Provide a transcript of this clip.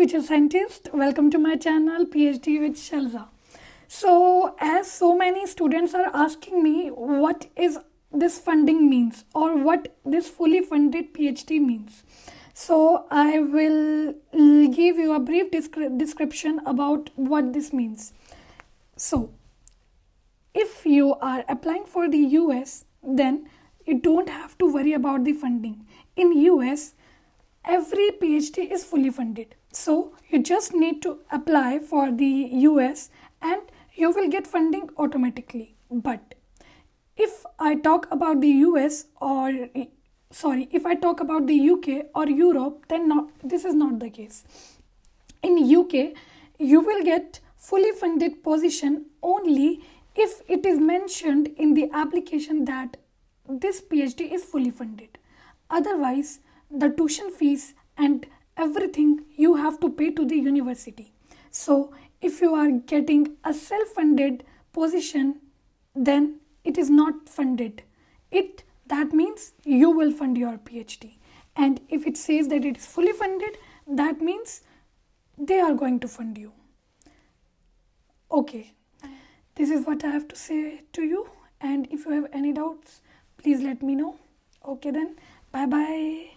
future scientist. Welcome to my channel PhD with Shailza. So, as so many students are asking me what is this funding means or what this fully funded PhD means. So, I will give you a brief descri- description about what this means. So, if you are applying for the US, then you don't have to worry about the funding. In US, every PhD is fully funded. So you just need to apply for the US and you will get funding automatically. But if I talk about the US or sorry, if I talk about the UK or Europe, then not this is not the case. In UK, you will get fully funded position only if it is mentioned in the application that this PhD is fully funded. Otherwise, the tuition fees and everything you have to pay to the university. So, if you are getting a self funded position, then it is not funded. It that means you will fund your PhD. And if it says that it is fully funded, that means they are going to fund you. Okay, this is what I have to say to you. And if you have any doubts, please let me know. Okay, then, bye bye.